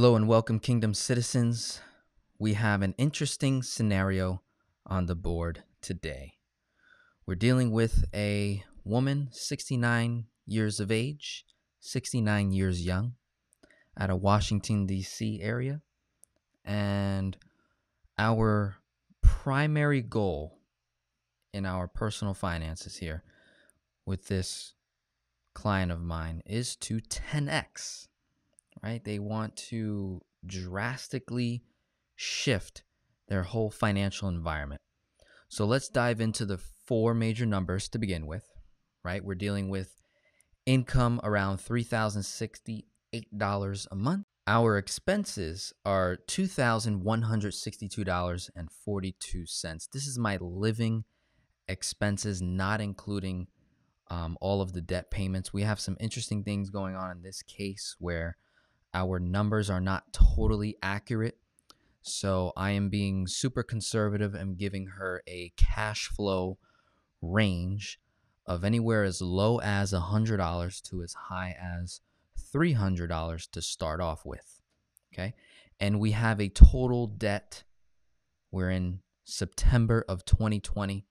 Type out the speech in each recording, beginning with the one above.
Hello and welcome, Kingdom citizens. We have an interesting scenario on the board today. We're dealing with a woman, 69 years of age, 69 years young, at a Washington, D.C. area. And our primary goal in our personal finances here with this client of mine is to 10x, right? They want to drastically shift their whole financial environment. So let's dive into the four major numbers to begin with, right? We're dealing with income around $3,068 a month. Our expenses are $2,162.42. This is my living expenses, not including um, all of the debt payments. We have some interesting things going on in this case where our numbers are not totally accurate. So I am being super conservative and giving her a cash flow range of anywhere as low as $100 to as high as $300 to start off with. Okay. And we have a total debt. We're in September of 2020.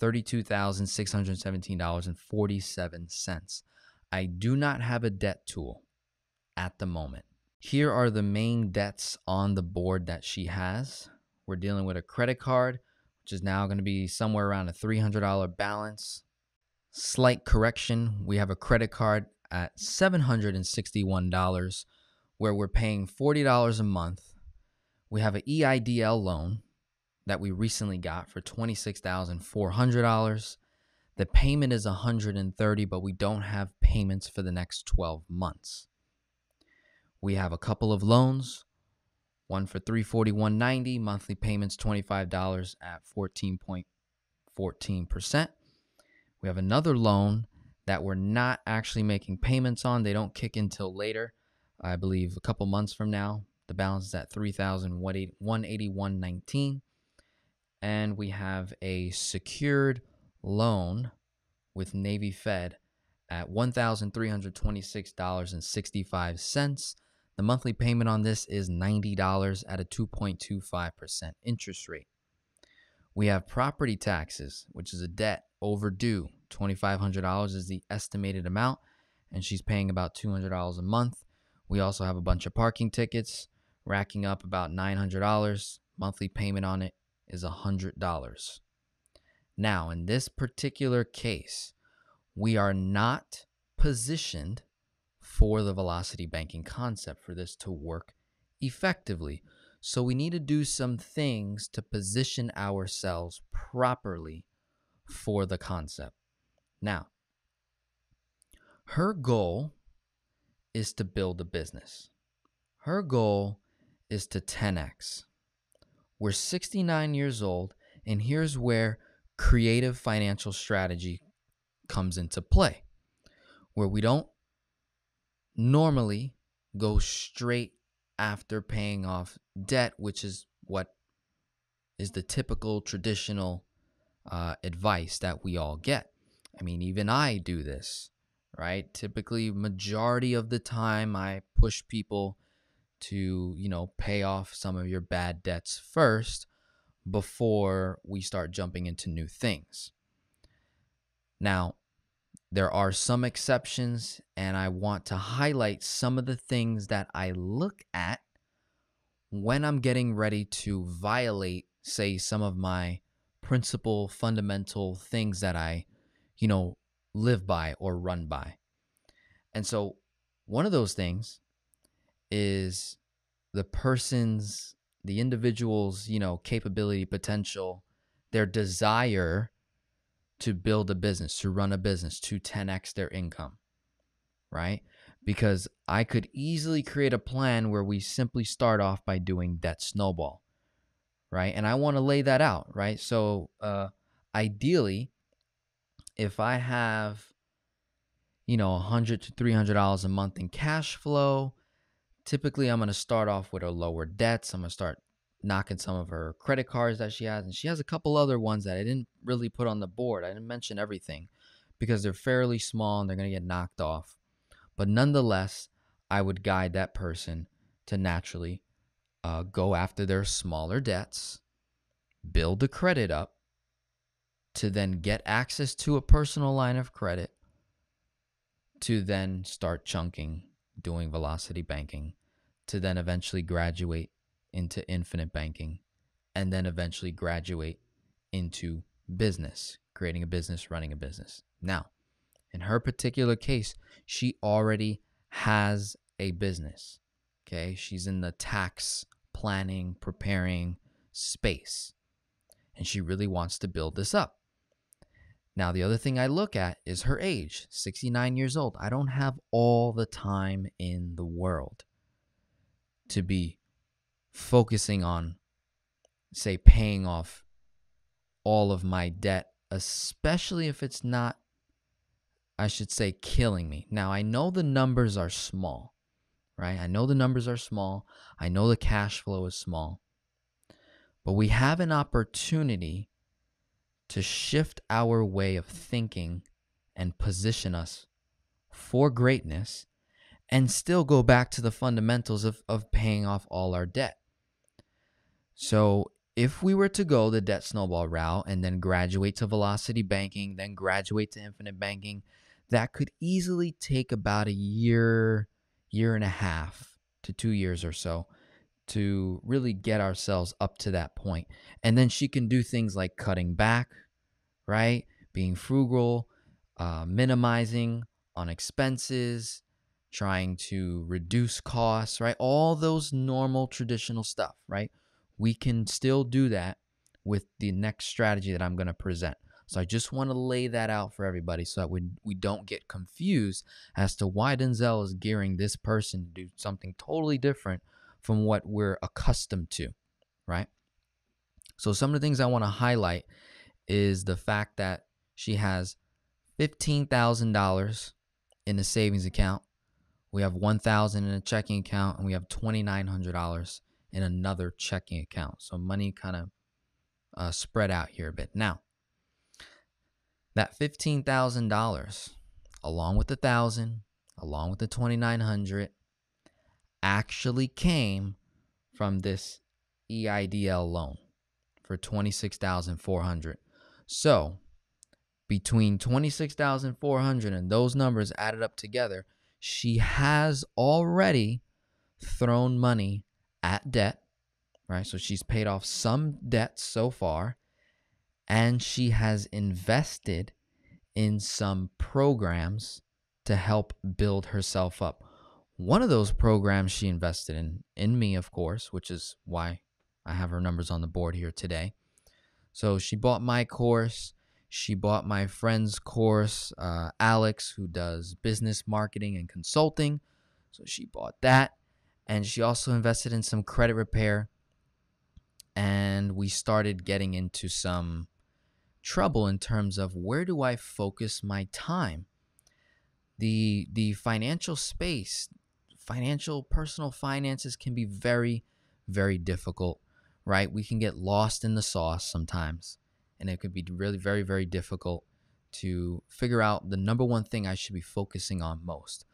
$32,617.47. I do not have a debt tool at the moment. Here are the main debts on the board that she has. We're dealing with a credit card, which is now going to be somewhere around a $300 balance. Slight correction, we have a credit card at $761 where we're paying $40 a month. We have an EIDL loan that we recently got for $26,400. The payment is 130, but we don't have payments for the next 12 months. We have a couple of loans, one for 341.90, monthly payments $25 at 14.14%. We have another loan that we're not actually making payments on. They don't kick until later. I believe a couple months from now. The balance is at 3181.19 and we have a secured loan with Navy Fed at $1,326.65. The monthly payment on this is $90 at a 2.25% interest rate. We have property taxes, which is a debt overdue. $2,500 is the estimated amount, and she's paying about $200 a month. We also have a bunch of parking tickets, racking up about $900. Monthly payment on it is $100. Now, in this particular case, we are not positioned for the velocity banking concept for this to work effectively. So we need to do some things to position ourselves properly for the concept. Now, her goal is to build a business. Her goal is to 10x. We're 69 years old, and here's where creative financial strategy comes into play, where we don't normally go straight after paying off debt, which is what is the typical traditional uh, advice that we all get. I mean, even I do this, right? Typically, majority of the time, I push people to, you know, pay off some of your bad debts first before we start jumping into new things. Now, there are some exceptions, and I want to highlight some of the things that I look at when I'm getting ready to violate, say, some of my principal fundamental things that I, you know, live by or run by. And so, one of those things is the person's the individual's you know capability potential their desire to build a business to run a business to 10x their income right because i could easily create a plan where we simply start off by doing debt snowball right and i want to lay that out right so uh ideally if i have you know 100 to 300 dollars a month in cash flow typically I'm going to start off with a lower debts. I'm going to start knocking some of her credit cards that she has. And she has a couple other ones that I didn't really put on the board. I didn't mention everything because they're fairly small and they're going to get knocked off. But nonetheless, I would guide that person to naturally uh, go after their smaller debts, build the credit up, to then get access to a personal line of credit, to then start chunking, doing velocity banking, to then eventually graduate into infinite banking, and then eventually graduate into business, creating a business, running a business. Now, in her particular case, she already has a business. Okay. She's in the tax planning, preparing space, and she really wants to build this up. Now, the other thing I look at is her age 69 years old. I don't have all the time in the world to be focusing on, say, paying off all of my debt, especially if it's not, I should say, killing me. Now, I know the numbers are small, right? I know the numbers are small. I know the cash flow is small. But we have an opportunity to shift our way of thinking and position us for greatness and still go back to the fundamentals of, of paying off all our debt. So, if we were to go the debt snowball route and then graduate to velocity banking, then graduate to infinite banking, that could easily take about a year, year and a half to two years or so to really get ourselves up to that point. And then she can do things like cutting back, right? Being frugal, uh, minimizing on expenses, trying to reduce costs, right? All those normal traditional stuff, right? We can still do that with the next strategy that I'm going to present. So I just want to lay that out for everybody so that we, we don't get confused as to why Denzel is gearing this person to do something totally different from what we're accustomed to, right? So, some of the things I want to highlight is the fact that she has $15,000 in a savings account. We have 1000 in a checking account and we have $2900 in another checking account. So money kind of uh, spread out here a bit. Now, that $15,000 along with the 1000, along with the 2900 actually came from this EIDL loan for 26,400. So, between 26,400 and those numbers added up together, she has already thrown money at debt, right? So she's paid off some debts so far and she has invested in some programs to help build herself up. One of those programs she invested in, in me, of course, which is why I have her numbers on the board here today. So she bought my course. She bought my friend's course, uh, Alex, who does business marketing and consulting. So she bought that. And she also invested in some credit repair. And we started getting into some trouble in terms of where do I focus my time? The the financial space financial, personal finances can be very, very difficult, right? We can get lost in the sauce sometimes, and it could be really, very, very difficult to figure out the number one thing I should be focusing on most.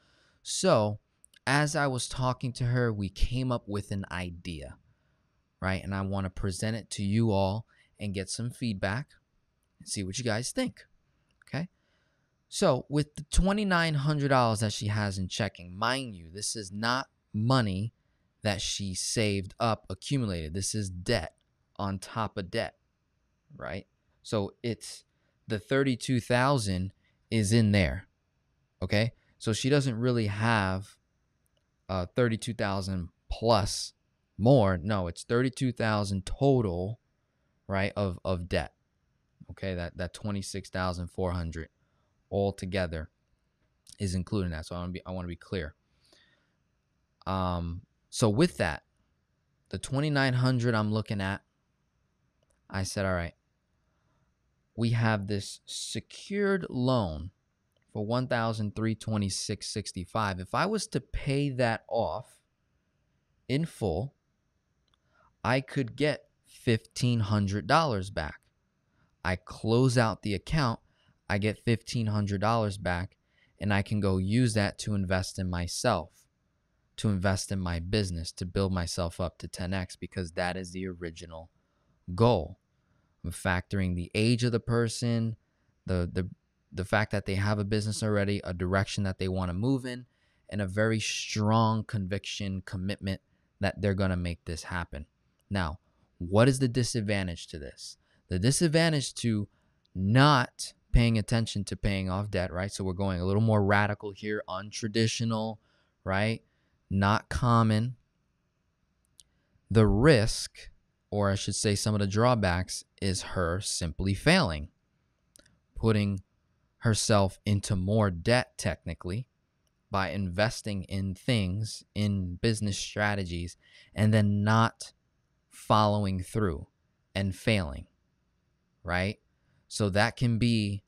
So, as I was talking to her, we came up with an idea, right? And I want to present it to you all and get some feedback and see what you guys think. Okay. So, with the $2,900 that she has in checking, mind you, this is not money that she saved up, accumulated. This is debt on top of debt, right? So, it's the 32,000 is in there. Okay? So, she doesn't really have uh 32,000 plus more. No, it's 32,000 total, right, of of debt. Okay? That that 26,400 altogether is including that. So I want to be I want to be clear. Um, so with that, the 2900 I'm looking at, I said, all right, we have this secured loan for 1326.65. If I was to pay that off in full, I could get $1500 back. I close out the account I get $1,500 back and I can go use that to invest in myself. to invest in my business to build myself up to 10x because that is the original goal. I'm factoring the age of the person, the the the fact that they have a business already, a direction that they want to move in, and a very strong conviction, commitment that they're going to make this happen. Now, what is the disadvantage to this? The disadvantage to not paying attention to paying off debt, right? So we're going a little more radical here, untraditional, right? Not common. The risk, or I should say some of the drawbacks, is her simply failing, putting herself into more debt technically by investing in things, in business strategies, and then not following through and failing, right? So that can be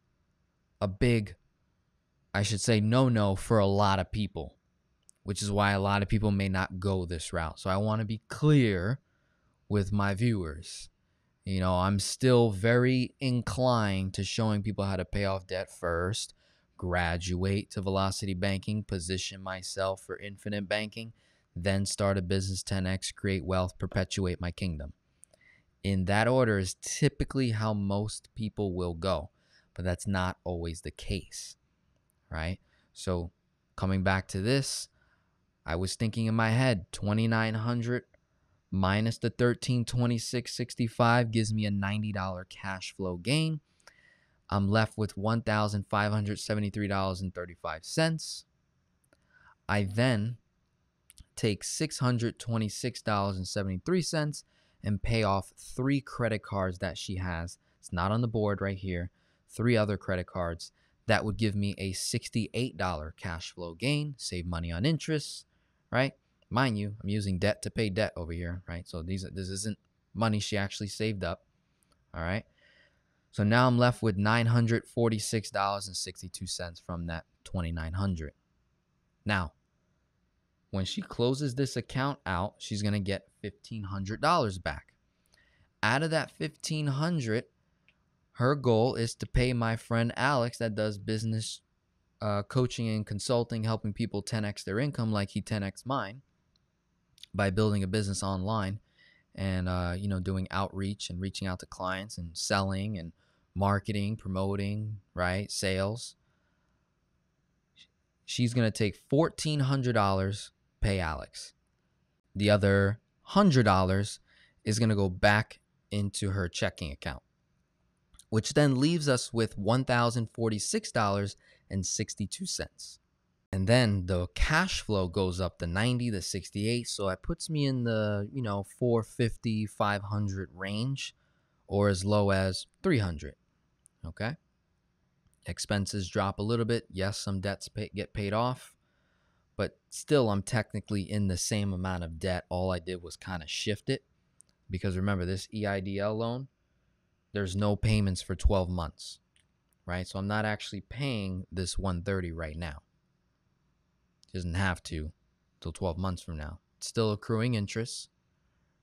a big, I should say, no no for a lot of people, which is why a lot of people may not go this route. So I want to be clear with my viewers. You know, I'm still very inclined to showing people how to pay off debt first, graduate to velocity banking, position myself for infinite banking, then start a business 10x, create wealth, perpetuate my kingdom. In that order is typically how most people will go, but that's not always the case, right? So, coming back to this, I was thinking in my head 2900 minus the 1326.65 gives me a $90 cash flow gain. I'm left with $1,573.35. I then take $626.73 and pay off three credit cards that she has. It's not on the board right here. Three other credit cards that would give me a $68 cash flow gain, save money on interest, right? Mind you, I'm using debt to pay debt over here, right? So these this isn't money she actually saved up. All right. So now I'm left with $946.62 from that 2900. Now, when she closes this account out, she's going to get $1500 back. Out of that 1500, her goal is to pay my friend Alex that does business uh, coaching and consulting, helping people 10x their income like he 10x mine by building a business online and uh, you know doing outreach and reaching out to clients and selling and marketing promoting right sales. She's going to take $1400 pay alex. The other $100 is going to go back into her checking account which then leaves us with $1046.62 and then the cash flow goes up to 90 to 68 so it puts me in the you know 450 500 range or as low as 300 okay? Expenses drop a little bit. Yes some debts pay, get paid off but still i'm technically in the same amount of debt. All i did was kind of shift it because remember this eidl loan there's no payments for 12 months right? So i'm not actually paying this 130 right now doesn't have to till 12 months from now. It's still accruing interest,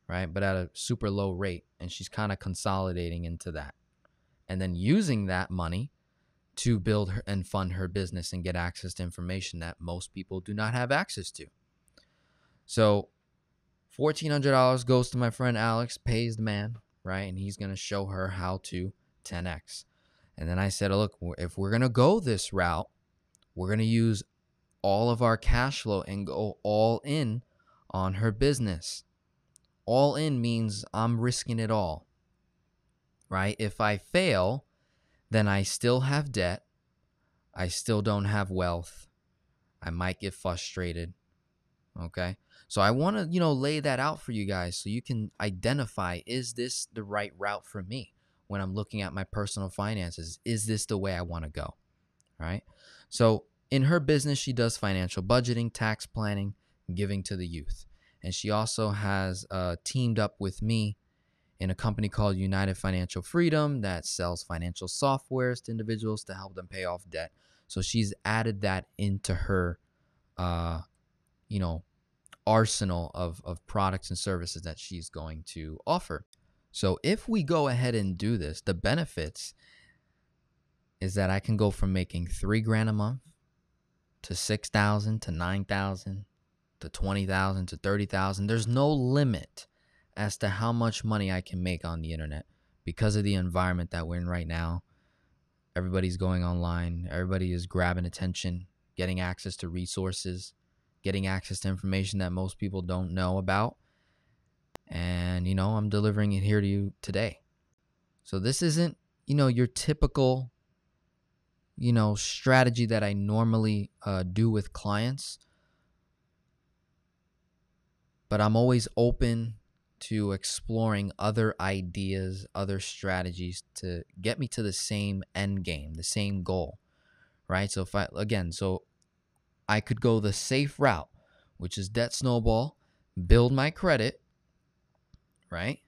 right? But at a super low rate. And she's kind of consolidating into that. And then using that money to build her and fund her business and get access to information that most people do not have access to. So $1,400 goes to my friend Alex, pays the man, right? And he's going to show her how to 10x. And then I said, look, if we're going to go this route, we're going to use all of our cash flow and go all in on her business. All in means I'm risking it all, right? If I fail, then I still have debt. I still don't have wealth. I might get frustrated. Okay. So I want to, you know, lay that out for you guys so you can identify is this the right route for me when I'm looking at my personal finances? Is this the way I want to go? Right. So in her business, she does financial budgeting, tax planning, giving to the youth. And she also has uh, teamed up with me in a company called United Financial Freedom that sells financial softwares to individuals to help them pay off debt. So she's added that into her, uh, you know, arsenal of, of products and services that she's going to offer. So if we go ahead and do this, the benefits is that I can go from making three grand a month to 6,000 to 9,000 to 20,000 to 30,000. There's no limit as to how much money I can make on the internet because of the environment that we're in right now. Everybody's going online, everybody is grabbing attention, getting access to resources, getting access to information that most people don't know about. And, you know, I'm delivering it here to you today. So this isn't, you know, your typical, you know, strategy that I normally uh, do with clients. But I'm always open to exploring other ideas, other strategies to get me to the same end game, the same goal, right? So if I again, so I could go the safe route, which is debt snowball, build my credit, right?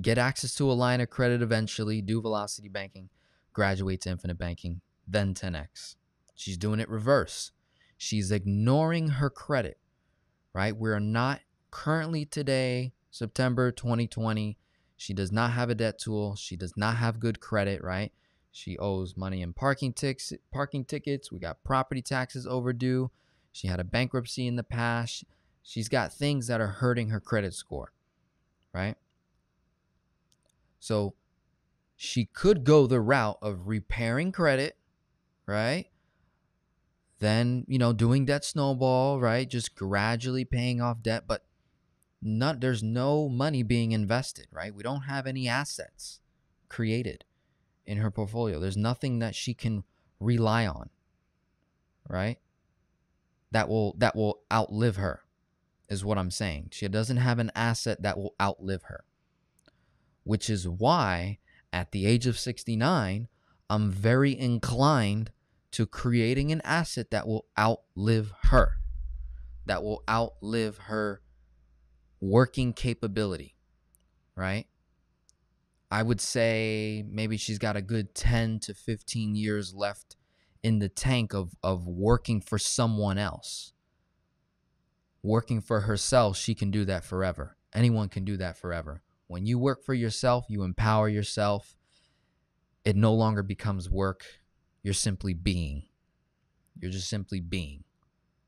Get access to a line of credit eventually, do velocity banking, graduate to infinite banking, then 10x. She's doing it reverse. She's ignoring her credit, right? We're not currently today, September 2020, she does not have a debt tool. She does not have good credit, right? She owes money in parking ticks, parking tickets. We got property taxes overdue. She had a bankruptcy in the past. She's got things that are hurting her credit score, right? So she could go the route of repairing credit, right? Then, you know, doing debt snowball, right? Just gradually paying off debt, but not there's no money being invested, right? We don't have any assets created in her portfolio. There's nothing that she can rely on, right? That will that will outlive her is what I'm saying. She doesn't have an asset that will outlive her. Which is why at the age of 69, I'm very inclined to creating an asset that will outlive her. That will outlive her working capability, right? I would say maybe she's got a good 10 to 15 years left in the tank of, of working for someone else. Working for herself, she can do that forever. Anyone can do that forever. When you work for yourself, you empower yourself. It no longer becomes work. You're simply being. You're just simply being.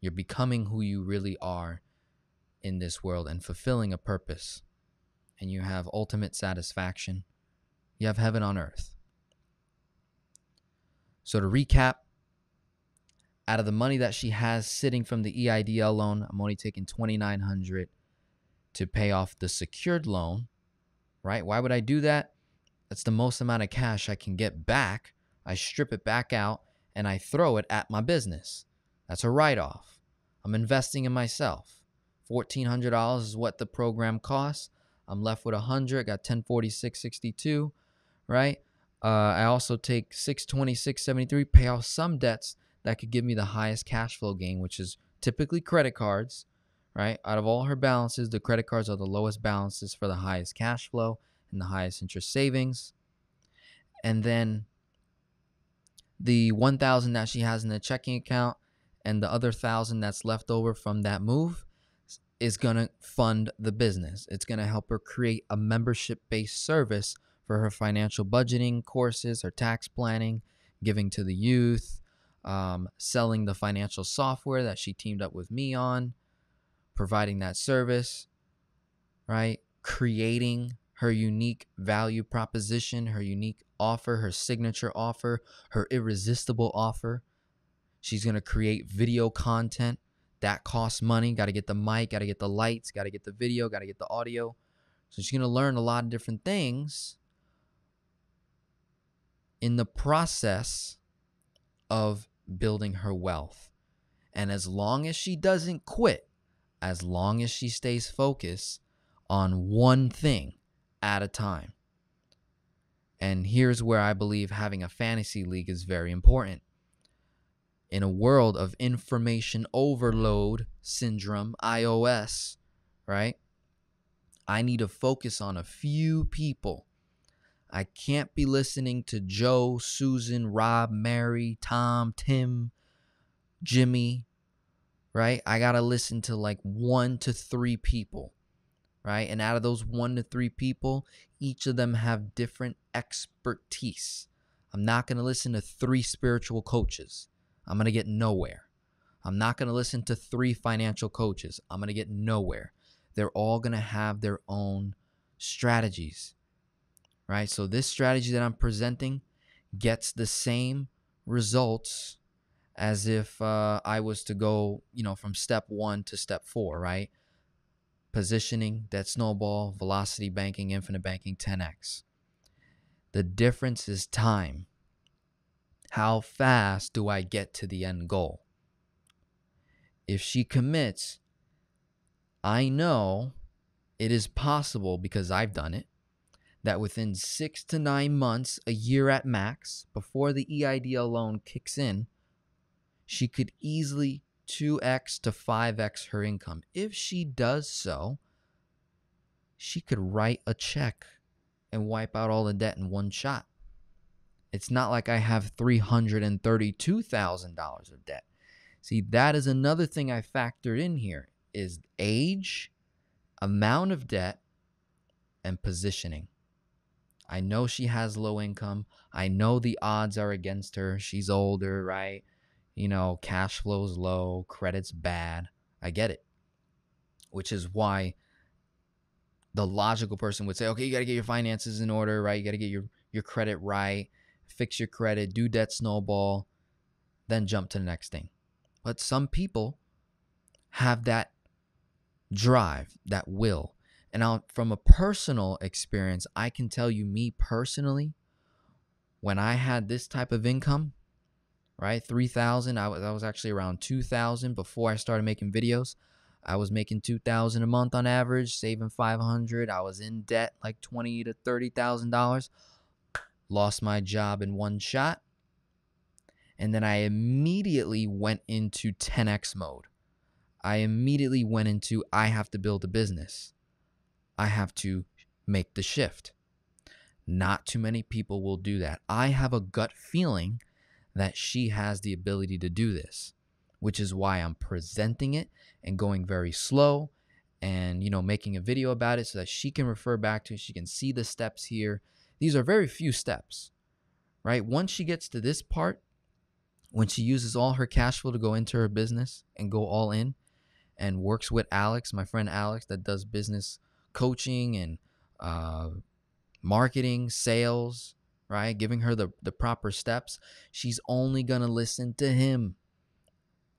You're becoming who you really are in this world and fulfilling a purpose. And you have ultimate satisfaction. You have heaven on earth. So to recap, out of the money that she has sitting from the EIDL loan, I'm only taking 2900 to pay off the secured loan, right? Why would I do that? That's the most amount of cash I can get back. I strip it back out and I throw it at my business. That's a write off. I'm investing in myself. $1,400 is what the program costs. I'm left with 100, got 1046.62, right? Uh, I also take 626.73, pay off some debts that could give me the highest cash flow gain, which is typically credit cards, right? Out of all her balances, the credit cards are the lowest balances for the highest cash flow and the highest interest savings. And then the 1000 that she has in the checking account and the other 1000 that's left over from that move is going to fund the business. It's going to help her create a membership based service for her financial budgeting courses, her tax planning, giving to the youth, um, selling the financial software that she teamed up with me on, providing that service, right? Creating her unique value proposition, her unique offer, her signature offer, her irresistible offer. She's going to create video content that costs money. Got to get the mic, got to get the lights, got to get the video, got to get the audio. So she's going to learn a lot of different things in the process of building her wealth. And as long as she doesn't quit, as long as she stays focused on one thing at a time. And here's where I believe having a fantasy league is very important in a world of information overload syndrome, IOS, right? I need to focus on a few people. I can't be listening to Joe, Susan, Rob, Mary, Tom, Tim, Jimmy, right? I got to listen to like one to three people, right? And out of those one to three people, each of them have different expertise. I'm not going to listen to three spiritual coaches. I'm going to get nowhere. I'm not going to listen to three financial coaches. I'm going to get nowhere. They're all going to have their own strategies, right? So, this strategy that I'm presenting gets the same results as if uh, I was to go, you know, from step one to step four, right? Positioning, debt snowball, velocity banking, infinite banking, 10x. The difference is time. How fast do I get to the end goal? If she commits, I know it is possible because I've done it that within six to nine months, a year at max, before the EIDL loan kicks in, she could easily 2x to 5x her income. If she does so, she could write a check and wipe out all the debt in one shot. It's not like I have $332,000 of debt. See, that is another thing I factored in here is age, amount of debt, and positioning. I know she has low income. I know the odds are against her. She's older, right? You know, cash flow's low, credit's bad. I get it. Which is why the logical person would say, okay, you got to get your finances in order, right? You got to get your, your credit right, fix your credit, do debt snowball, then jump to the next thing. But some people have that drive, that will. And I'll, from a personal experience, I can tell you, me personally, when I had this type of income, right, three thousand, I was I was actually around two thousand before I started making videos. I was making 2000 a month on average, saving 500. I was in debt like 20 to $30,000. Lost my job in one shot. And then I immediately went into 10x mode. I immediately went into I have to build a business. I have to make the shift. Not too many people will do that. I have a gut feeling that she has the ability to do this which is why I'm presenting it and going very slow and you know making a video about it so that she can refer back to it. She can see the steps here. These are very few steps, right? Once she gets to this part, when she uses all her cash flow to go into her business and go all in and works with Alex, my friend Alex, that does business coaching and uh, marketing, sales, right? Giving her the, the proper steps, she's only going to listen to him.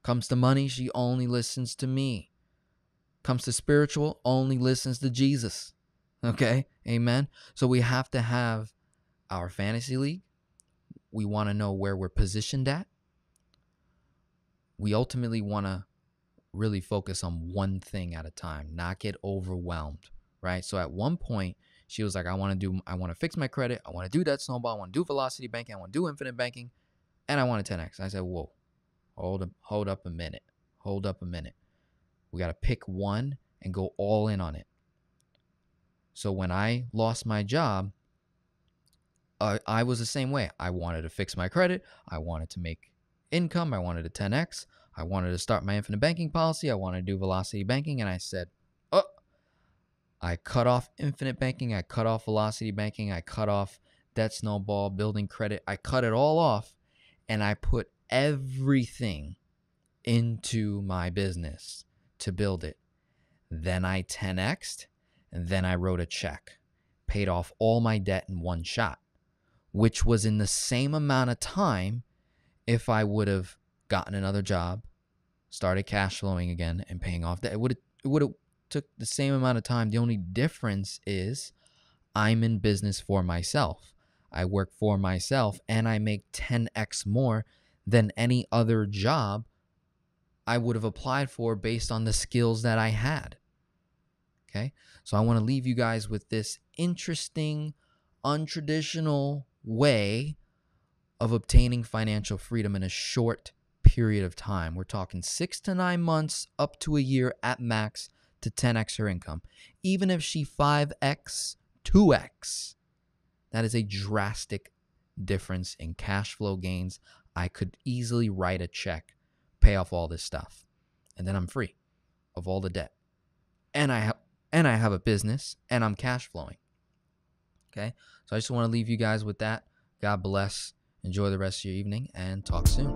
Comes to money, she only listens to me. Comes to spiritual, only listens to Jesus. Okay? Amen. So we have to have our fantasy league. We want to know where we're positioned at. We ultimately want to really focus on one thing at a time, not get overwhelmed, right? So at one point, she was like, I want to do, I want to fix my credit. I want to do debt snowball. I want to do velocity banking. I want to do infinite banking. And I want to 10X. I said, whoa, Hold up, hold up a minute. Hold up a minute. We got to pick one and go all in on it. So when I lost my job, uh, I was the same way. I wanted to fix my credit. I wanted to make income. I wanted a 10x. I wanted to start my infinite banking policy. I wanted to do velocity banking. And I said, I cut off infinite banking. I cut off velocity banking. I cut off debt snowball, building credit. I cut it all off and I put everything into my business to build it. Then I 10xed, and then I wrote a check, paid off all my debt in one shot, which was in the same amount of time if I would have gotten another job, started cash flowing again, and paying off debt. It would it would have took the same amount of time. The only difference is I'm in business for myself. I work for myself and I make 10x more than any other job I would have applied for based on the skills that I had. Okay. So I want to leave you guys with this interesting, untraditional way of obtaining financial freedom in a short period of time. We're talking six to nine months, up to a year at max to 10x her income. Even if she 5x, 2x, that is a drastic difference in cash flow gains. I could easily write a check, pay off all this stuff, and then I'm free of all the debt. And I have and I have a business and I'm cash flowing. Okay? So I just want to leave you guys with that. God bless. Enjoy the rest of your evening and talk soon.